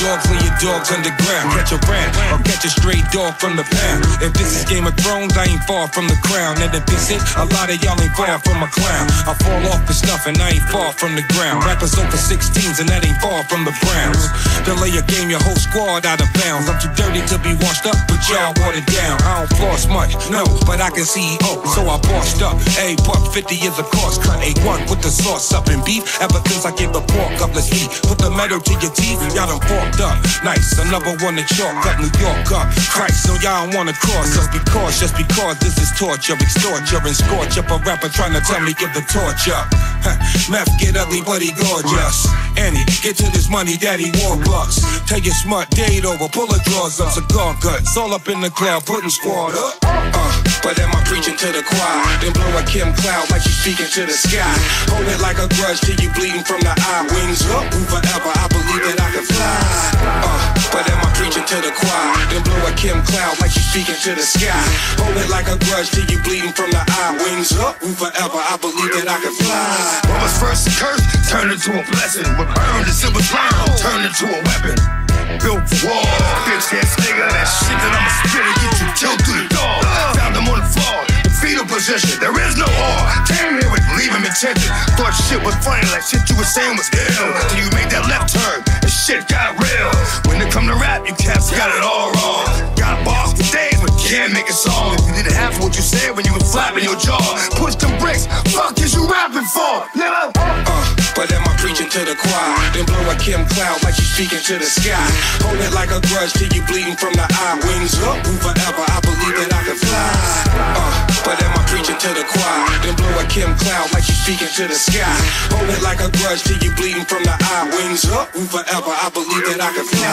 dogs, lay your dogs underground. Catch a rat or catch a stray dog from the pound. If this is Game of Thrones, I ain't far from the crown. And if this it, a lot of y'all ain't far from a clown. I fall off the stuff and I ain't far from the ground. Rappers over 16s and that ain't far from the Browns. Delay a game, your whole squad out of bounds. I'm too dirty to be washed up, but y'all watered down. I don't floss much, no, but I can see oh, so I bossed up. A buck 50 is a cost cut. A1 with the sauce up in beef. Ever since I gave the pork up, let's eat. Put the metal to your teeth, y'all done forked up. Nice, another one to chalk up New York up. Christ, so y'all wanna cross us because, just because this is torture, extort you and scorch up a rapper trying to tell me give the torch up. Meth get ugly, but he gorgeous. Annie, get to this money, daddy Warbucks. Take your smart date over, pull the drawers up, cigar guts. All up in the club, putting squad up. Uh, but am I preaching to the choir? Then blow a Kim Cloud like you speaking to the sky. Hold it like a grudge till you bleeding from the eye. Wings up, choir? Then blow a Kim Cloud like you speaking to the sky. Hold it like a grudge till you bleeding from the eye. Wings up, we forever, I believe that I can fly. What was first a curse turned into a blessing. What burned as it was turned into a weapon. Built war, bitch ass nigga, that shit that I'ma spit and get you killed through the door. Found them on the floor, fetal position. There is no war. Came here with leave him. Thought shit was funny, like shit you was saying was ill. You got it all wrong. Got boss for days, but can't make a song. You did half of what you said when you was flapping your jaw, push them bricks. Fuck is you rapping for, nigga? Uh, but am I preaching to the choir? Then blow a Kim Cloud like you speaking to the sky. Hold it like a grudge till you bleeding from the eye. Wings up, move forever, I believe that I can fly. Uh, but am I preaching to the choir? Then blow a Kim Cloud like you speaking to the sky. Hold it like a grudge till you bleeding from the eye. Wings up, move forever, I believe that I can fly.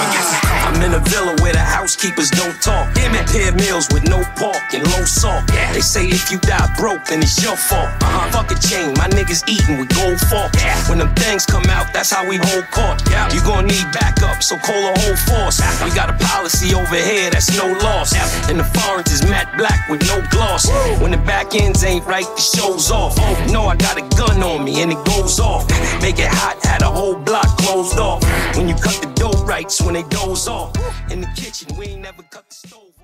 I'm in a villa where the housekeepers don't talk. It, pair meals with no pork and low salt. Yeah. They say if you die broke, then it's your fault. Uh-huh. Fuck a chain, my niggas eating with gold fork. When them things come out, that's how we hold court. You gon' need backup, so call a whole force. We got a policy over here that's no loss. And the foreigns is matte black with no gloss. When the back ends ain't right, the show's off. Oh, no, I got a gun on me and it goes off. Make it hot, closed off. When you cut the dough rights, when they doze off. In the kitchen, we ain't never cut the stove.